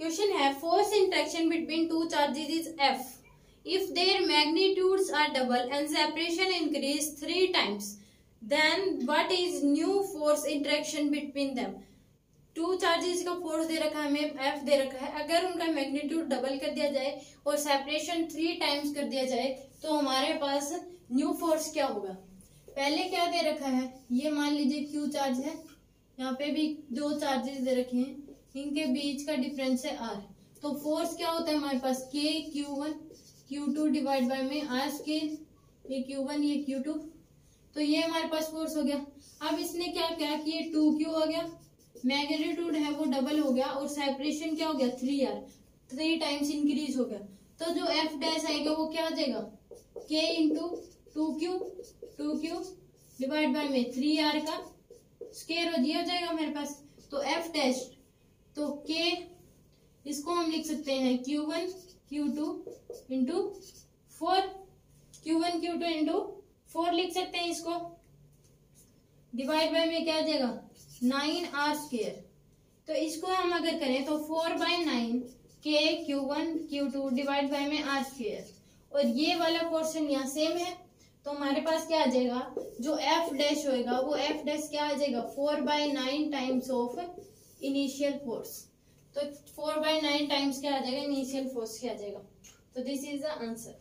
Question है force interaction between two charges is F if their magnitudes are double and separation increase three times, then what is new force interaction between them? Two charges का force दे रखा है, हमें F दे रखा है। अगर उनका मैग्नीट्यूड डबल कर दिया जाए और सेपरेशन थ्री टाइम्स कर दिया जाए तो हमारे पास न्यू फोर्स क्या होगा? पहले क्या दे रखा है? ये मान लीजिए क्यू चार्ज है। यहाँ पे भी दो चार्जेस दे रखे हैं। इनके बीच का डिफरेंस है आर तो फोर्स क्या होता है हमारे पास? के q one q two divide by में आर स्केल ये क्यू वन ये क्यू टू तो ये हमारे पास फोर्स हो गया। अब इसने क्या किया कि ये टू क्यू हो गया। मैग्नीट्यूड है वो डबल हो गया और सेपरेशन क्या हो गया? Three r three times increase हो गया। तो जो एफ़ डैश आएगा वो क्या आ जाएगा के into two q two q divide by में थ्री आर का स्केयर हो हो जाएगा मेरे पास। तो एफ़ डैश तो के इसको हम लिख सकते हैं q one q two into four q one q two into four लिख सकते हैं इसको। डिवाइड बाय में क्या जाएगा? नाइन आर स्केयर तो इसको हम अगर करें तो फोर बाय नाइन के q one q two divide by में आर स्केयर और ये वाला पोर्शन यहाँ सेम है। तो हमारे पास क्या आ जाएगा? जो एफ़ डैश होएगा, वो एफ़ डैश क्या आ जाएगा? Four by nine times of initial force. तो फोर बाय नाइन टाइम्स क्या आ जाएगा? इनिशियल फोर्स क्या आ जाएगा। तो दिस इज़ द आंसर